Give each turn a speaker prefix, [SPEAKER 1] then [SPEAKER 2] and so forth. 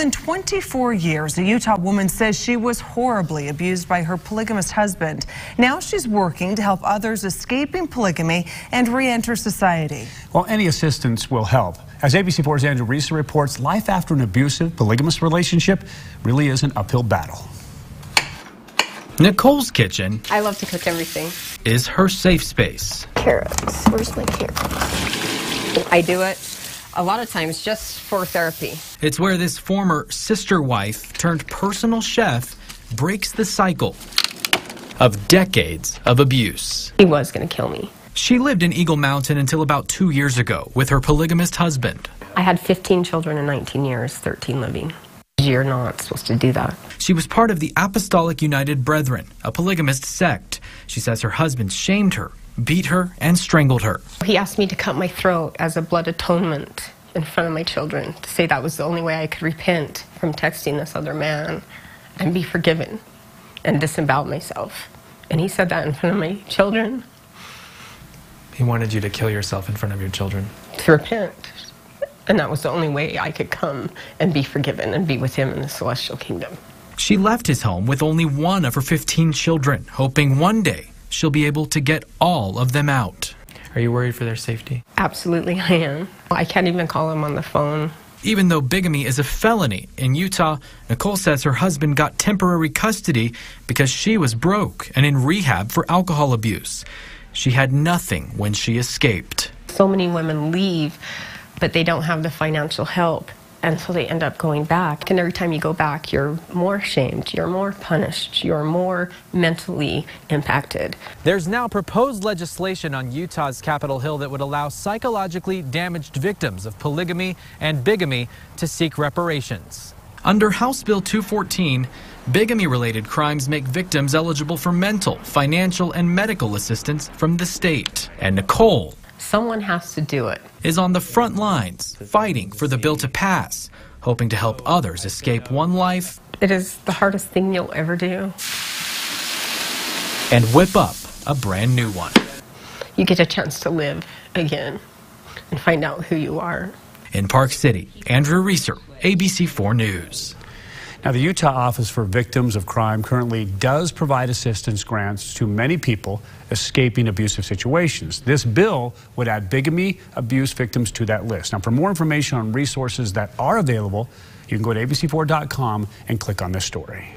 [SPEAKER 1] than 24 years, a Utah woman says she was horribly abused by her polygamous husband. Now she's working to help others escaping polygamy and re-enter society.
[SPEAKER 2] Well, any assistance will help. As ABC4's Andrew Reese reports, life after an abusive, polygamous relationship really is an uphill battle.
[SPEAKER 3] Nicole's kitchen
[SPEAKER 4] I love to cook everything.
[SPEAKER 3] is her safe space.
[SPEAKER 4] Carrots. Where's my carrots? I do it a lot of times just for therapy.
[SPEAKER 3] It's where this former sister wife turned personal chef breaks the cycle of decades of abuse.
[SPEAKER 4] He was going to kill me.
[SPEAKER 3] She lived in Eagle Mountain until about two years ago with her polygamist husband.
[SPEAKER 4] I had 15 children in 19 years, 13 living. You're not supposed to do that.
[SPEAKER 3] She was part of the Apostolic United Brethren, a polygamist sect. She says her husband shamed her, beat her, and strangled her.
[SPEAKER 4] He asked me to cut my throat as a blood atonement in front of my children to say that was the only way I could repent from texting this other man and be forgiven and disembowel myself. And he said that in front of my children
[SPEAKER 5] He wanted you to kill yourself in front of your children.
[SPEAKER 4] to repent. And that was the only way I could come and be forgiven and be with him in the celestial kingdom.
[SPEAKER 3] She left his home with only one of her 15 children, hoping one day she'll be able to get all of them out.
[SPEAKER 5] Are you worried for their safety?
[SPEAKER 4] Absolutely, I am. I can't even call him on the phone.
[SPEAKER 3] Even though bigamy is a felony in Utah, Nicole says her husband got temporary custody because she was broke and in rehab for alcohol abuse. She had nothing when she escaped.
[SPEAKER 4] So many women leave, but they don't have the financial help. And so they end up going back. And every time you go back, you're more shamed, you're more punished, you're more mentally impacted.
[SPEAKER 6] There's now proposed legislation on Utah's Capitol Hill that would allow psychologically damaged victims of polygamy and bigamy to seek reparations.
[SPEAKER 3] Under House Bill 214, bigamy related crimes make victims eligible for mental, financial, and medical assistance from the state. And Nicole
[SPEAKER 4] Someone has to do it.
[SPEAKER 3] is on the front lines fighting for the bill to pass, hoping to help others escape one life
[SPEAKER 4] It is the hardest thing you'll ever do.
[SPEAKER 3] and whip up a brand new one.
[SPEAKER 4] You get a chance to live again and find out who you are.
[SPEAKER 3] In Park City, Andrew Reeser, ABC4 News.
[SPEAKER 2] Now, the Utah Office for Victims of Crime currently does provide assistance grants to many people escaping abusive situations. This bill would add bigamy abuse victims to that list. Now, for more information on resources that are available, you can go to abc4.com and click on this story.